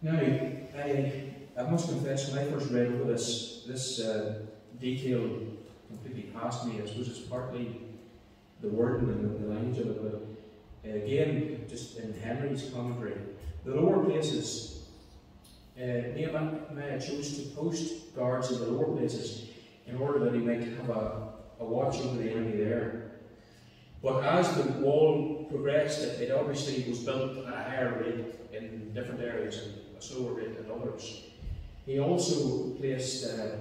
Now, I, I must confess, when I first read over this, this uh, detail completely passed me. I suppose it's partly the wording and the, language of it, but uh, again, just in Henry's commentary, the lower places, uh, Nehemiah chose to post guards in the lower places in order that he might have a, a watch over the enemy there. But as the wall progressed, it, it obviously was built at a higher rate in different areas and a slower rate in others. He also placed uh,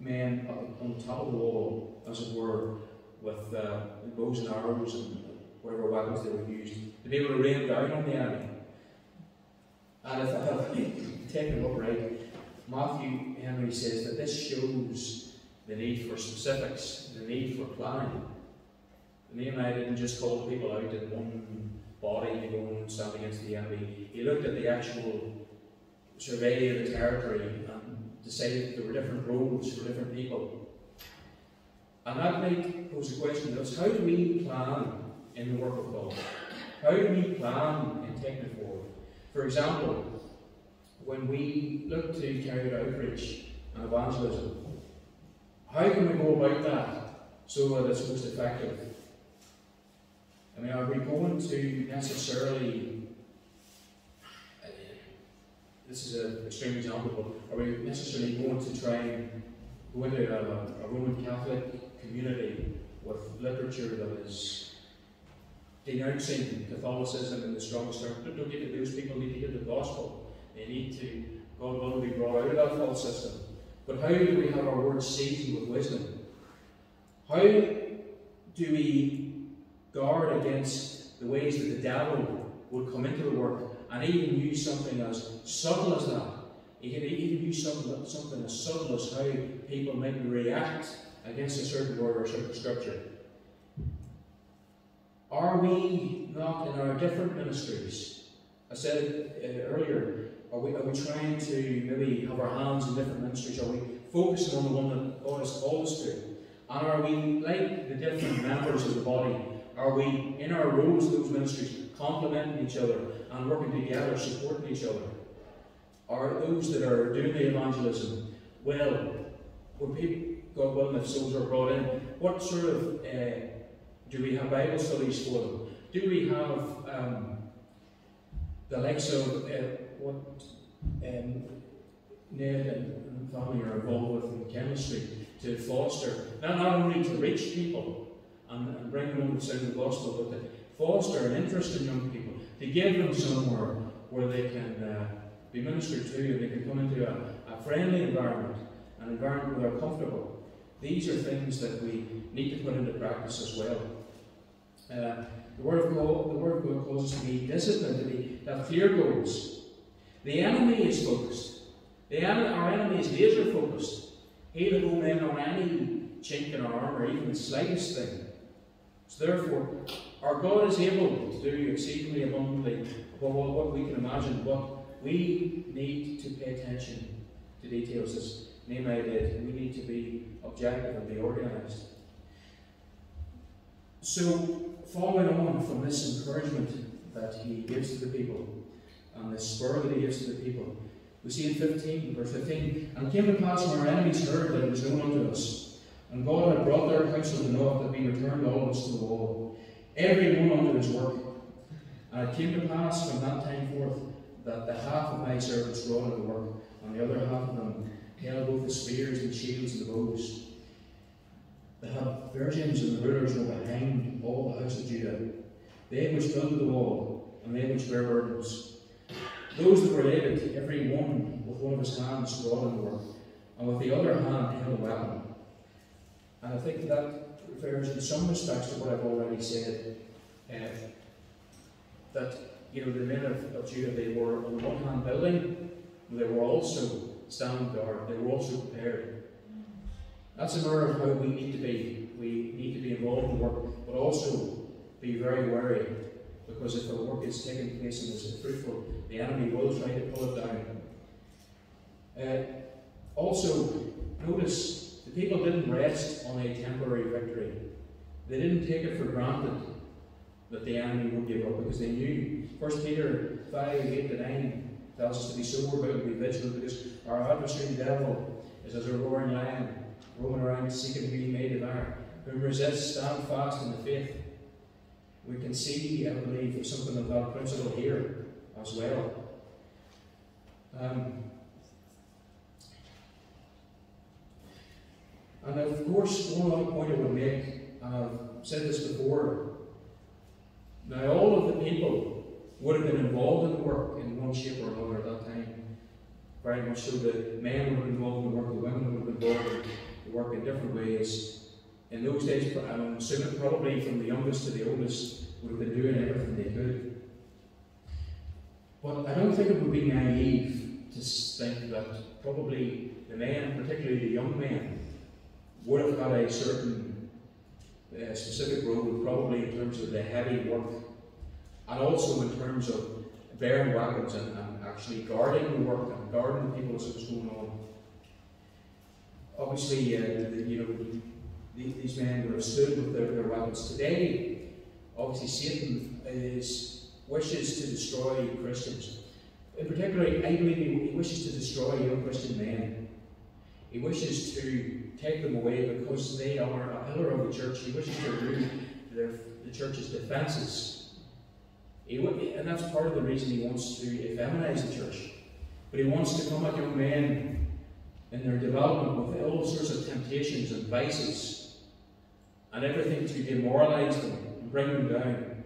men on top of the wall, as it were, with uh, bows and arrows and whatever weapons they would use, to be able to rain down on the enemy. And if I have taken it up right, Matthew Henry says that this shows the need for specifics, the need for planning. Nehemiah didn't just call the people out in one body to go and stand against the enemy. He looked at the actual survey the territory um, and decided there were different roles for different people. And that might pose a question us how do we plan in the work of God? How do we plan in forward? For example, when we look to carry out outreach and evangelism, how can we go about that so that it's most effective? I mean, are we going to necessarily, this is an extreme example, but are we necessarily going to try and go a, a Roman Catholic community with literature that is denouncing Catholicism in the strongest terms? Don't get it, those people need to hear the gospel. They need to, God will be brought out of that false system. But how do we have our words seasoned with wisdom? How do we guard against the ways that the devil would come into the work and he even use something as subtle as that. He can even use something, something as subtle as how people might react against a certain word or a certain scripture. Are we not in our different ministries? I said uh, earlier, are we, are we trying to maybe have our hands in different ministries? Are we focusing on the one that God has called us to? And are we, like the different members of the body, are we, in our roles, in those ministries, complementing each other and working together, supporting each other? Are those that are doing the evangelism, well, when people, God willing, if souls are brought in, what sort of, uh, do we have Bible studies for them? Do we have um, the likes of uh, what um, Ned and family are involved with in chemistry to foster, not, not only to reach people, and, and bring them side of the gospel, but to foster an interest in young people, to give them somewhere where they can uh, be ministered to and they can come into a, a friendly environment, an environment where they're comfortable. These are things that we need to put into practice as well. Uh, the Word of God, the Word of God calls us to be disciplined, to, be, to have clear goals. The enemy is focused. The our enemy is laser focused. He will go in on any chink in our armour, even the slightest thing. So therefore, our God is able to do exceedingly abundantly all what we can imagine, but we need to pay attention to details as Nehemiah did, we need to be objective and be organised. So, following on from this encouragement that he gives to the people, and the spur that he gives to the people, we see in 15, verse 15, And it came to pass when our enemies heard that it was known unto us, and God had brought their counsel to naught that we returned all to the wall, every one unto his work. And it came to pass from that time forth that the half of my servants wrought at the work, and the other half of them held both the spears and shields and the bows. The habergeons and the rulers were behind all the house of Judah, they which built the wall, and they which bear burdens. Those that were aided, every one with one of his hands wrought in the work, and with the other hand held a weapon. And I think that refers in some respects to what I've already said. Uh, that you know the men of, of Judah they were on the one hand building, they were also standing guard, they were also prepared. That's a matter of how we need to be. We need to be involved in work, but also be very wary, because if the work is taking place and is fruitful, the enemy will try to pull it down. Uh, also, notice people didn't rest on a temporary victory. They didn't take it for granted that the enemy would give up because they knew. 1 Peter 5 8 to 9 tells us to be sober, but to be vigilant, because our adversary, the devil, is as a roaring lion, roaming around seeking who he may devour. Whom resist, stand fast in the faith. We can see, I believe, something of that principle here as well. Um, and of course, one other point I would make, I've said this before, now all of the people would have been involved in the work in one shape or another at that time. Very much so the men would have been involved in the work, the women would have been involved in the work in different ways. In those days, I'm assuming probably from the youngest to the oldest would have been doing everything they could. But I don't think it would be naive to think that probably the men, particularly the young men, would have had a certain uh, specific role, probably in terms of the heavy work, and also in terms of bearing weapons and, and actually guarding the work and guarding the people as it was going on. Obviously, uh, the, you know, these men would have stood with their, their weapons. Today, obviously, Satan is, wishes to destroy Christians. In particular, I believe he wishes to destroy young Christian men. He wishes to take them away because they are a pillar of the church. He wishes to remove their, the church's defences. He, and that's part of the reason he wants to effeminize the church. But he wants to come at young men in their development with all sorts of temptations and vices and everything to demoralize them and bring them down.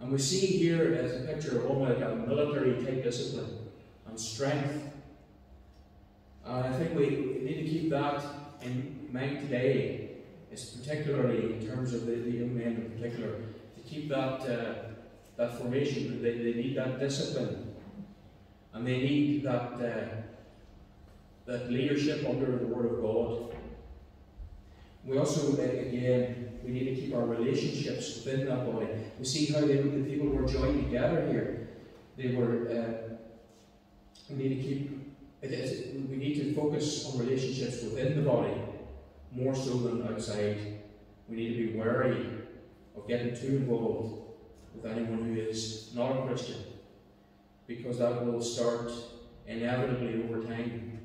And we see here as a picture of almost like a military type discipline and strength. And I think we need to keep that in mind today, is particularly in terms of the, the young men in particular, to keep that uh, that formation. They, they need that discipline, and they need that uh, that leadership under the Word of God. We also, again, we need to keep our relationships within that body. We see how they, the people were joined together here. They were, uh, we need to keep, we need to focus on relationships within the body more so than outside. We need to be wary of getting too involved with anyone who is not a Christian because that will start inevitably over time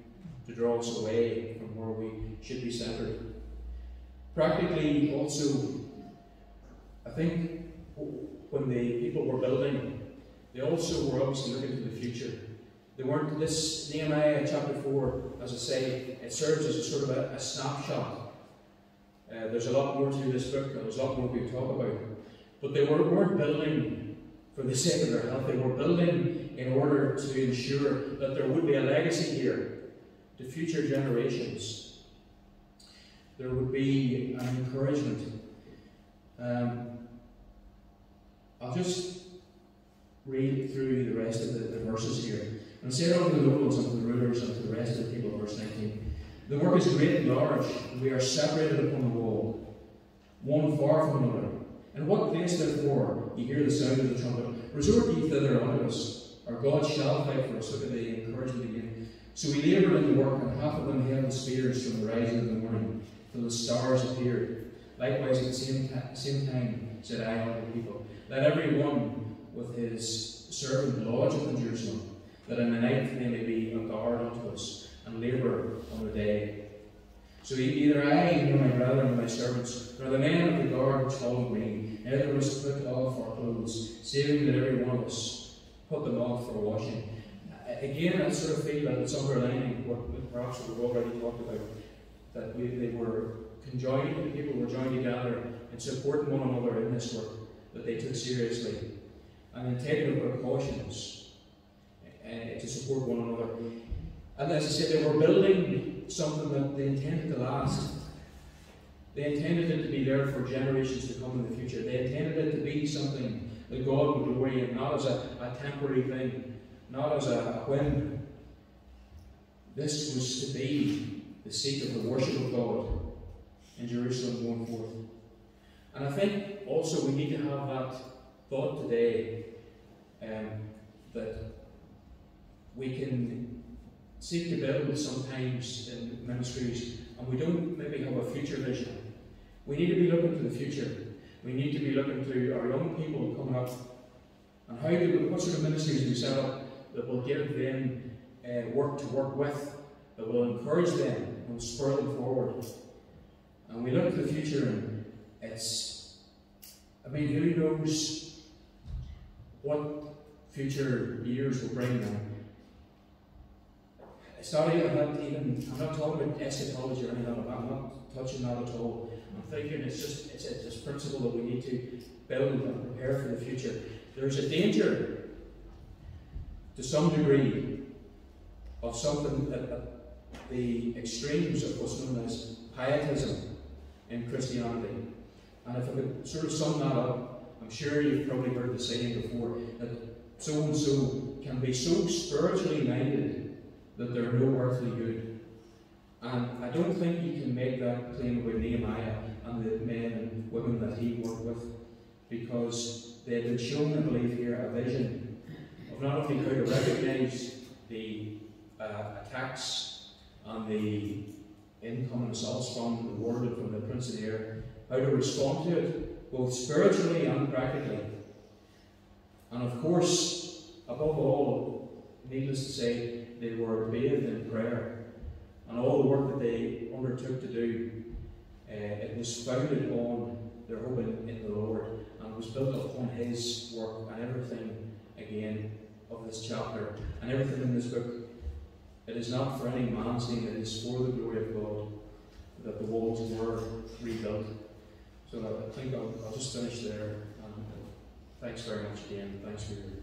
to draw us away from where we should be centered. Practically, also, I think when the people were building, they also were obviously looking to the future. They weren't, this Nehemiah chapter 4, as I say, it serves as a sort of a, a snapshot. Uh, there's a lot more to this book, and there's a lot more we can talk about. But they were, weren't building for the sake of their health, they were building in order to ensure that there would be a legacy here to future generations there would be an encouragement. Um, I'll just read through the rest of the, the verses here. And say unto the nobles and to the rulers and to the rest of the people, verse 19. The work is great and large, and we are separated upon the wall, one far from another. And what place, therefore, you hear the sound of the trumpet? Resort ye thither unto us. Our God shall fight for us. Look at the encouragement again. So we laboured in the work, and half of them held spears from the rising of the morning till the stars appeared. Likewise, at the same, same time, said I unto the people, Let every one with his servant lodge in Jerusalem, that in the night they may be a guard unto us, and labour on the day. So either I, nor my brethren, my servants, nor the men of the guard which followed me, ever was put off our clothes, saving that every one of us put them off for washing. Again, I sort of feel that it's underlining what perhaps we've already talked about that we, they were conjoined, the people were joined together and supporting one another in this work that they took seriously, and then taking precautions uh, to support one another. And as I said, they were building something that they intended to last. They intended it to be there for generations to come in the future. They intended it to be something that God would glory in, not as a, a temporary thing, not as a, a whim. This was to be the seat of the worship of God in Jerusalem going forth. And I think also we need to have that thought today um, that we can seek to build sometimes in ministries and we don't maybe have a future vision. We need to be looking to the future. We need to be looking to our young people coming up and how do we, what sort of ministries do we set up that will give them uh, work to work with, that will encourage them and spur them forward. And we look to the future and it's, I mean, who knows what future years will bring. It's not even, not even, I'm not talking about eschatology or anything I'm not touching that at all. I'm thinking it's just, it's a, this principle that we need to build and prepare for the future. There's a danger, to some degree, of something that, at the extremes of what's known as pietism in Christianity. And if I could sort of sum that up, I'm sure you've probably heard the saying before that so and so can be so spiritually minded that they're no earthly good. And I don't think you can make that claim about Nehemiah and the men and women that he worked with, because they had been shown, I believe, here a vision of not only how to recognise the uh, attacks and the incoming assaults from the world and from the Prince of the Air, how to respond to it, both spiritually and practically. And of course, above all, needless to say, they were bathed in prayer. And all the work that they undertook to do, uh, it was founded on their hope in, in the Lord and was built upon His work and everything, again, of this chapter and everything in this book. It is not for any man's name, it is for the glory of God that the walls were rebuilt. So I think I'll, I'll just finish there. And thanks very much again. Thanks for your.